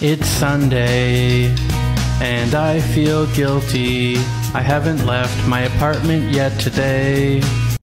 It's Sunday, and I feel guilty. I haven't left my apartment yet today.